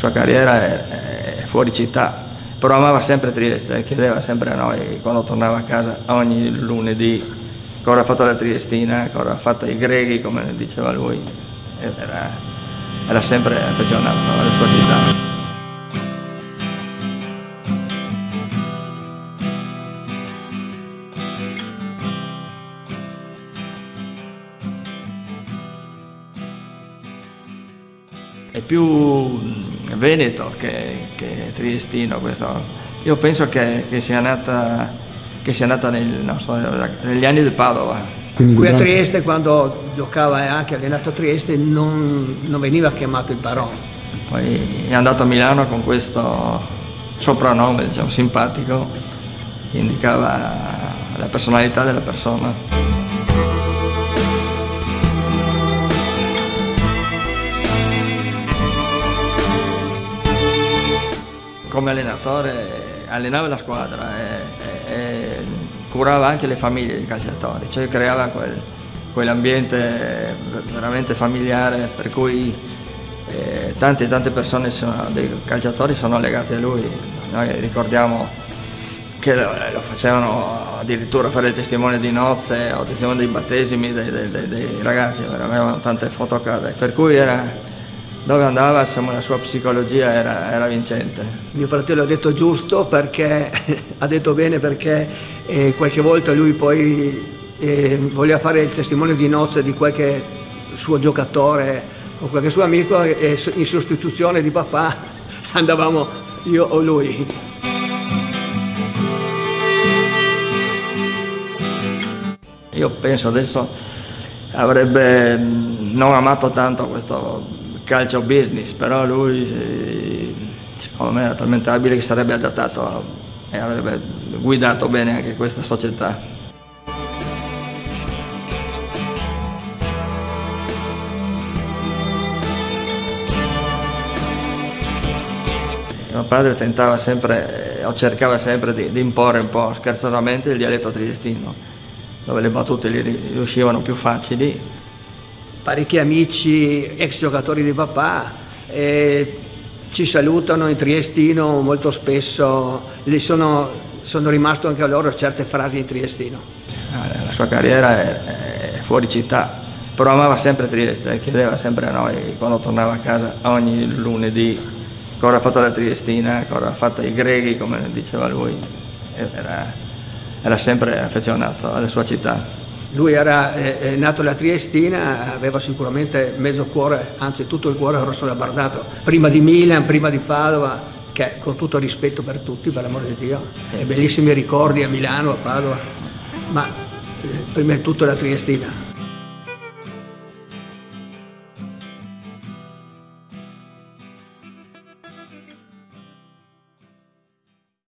sua carriera è, è fuori città, però amava sempre Trieste, chiedeva sempre a noi quando tornava a casa ogni lunedì cosa ha fatto la Triestina, cosa ha fatto i Greghi, come diceva lui, era, era sempre affezionato alla sua città. È più veneto che, che triestino questo. Io penso che, che sia nata, che sia nata nel, so, negli anni del Padova. Quindi Qui a Trieste quando giocava e anche allenato a Trieste non, non veniva chiamato il Barone. Sì. Poi è andato a Milano con questo soprannome diciamo, simpatico che indicava la personalità della persona. Come allenatore allenava la squadra e, e, curava anche le famiglie dei calciatori, cioè creava quel, quell'ambiente veramente familiare per cui eh, tante tante persone sono, dei calciatori sono legate a lui. Noi ricordiamo che lo, lo facevano addirittura fare il testimone di nozze o testimone dei battesimi dei, dei, dei, dei ragazzi, avevano tante fotocamere, per cui era dove andava insomma, la sua psicologia era, era, vincente. Mio fratello ha detto giusto perché ha detto bene perché eh, qualche volta lui poi eh, voleva fare il testimone di nozze di qualche suo giocatore o qualche suo amico e in sostituzione di papà andavamo io o lui. Io penso adesso avrebbe non amato tanto questo calcio business, però lui secondo me era talmente abile che sarebbe adattato e avrebbe guidato bene anche questa società. Mio padre tentava sempre, o cercava sempre di, di imporre un po' scherzosamente il dialetto triestino, dove le battute gli riuscivano più facili parecchi amici, ex giocatori di papà, e ci salutano in triestino molto spesso, gli sono, sono rimasto anche a loro certe frasi in triestino. Ah, la sua carriera è, è fuori città, però amava sempre Trieste, chiedeva sempre a noi quando tornava a casa ogni lunedì cosa ha fatto la Triestina, cosa ha fatto i Greghi, come diceva lui, era, era sempre affezionato alla sua città. Lui era eh, nato alla Triestina, aveva sicuramente mezzo cuore, anzi tutto il cuore rosso labardato, prima di Milan, prima di Padova, che con tutto rispetto per tutti, per l'amore di Dio, e bellissimi ricordi a Milano, a Padova, ma eh, prima di tutto la Triestina.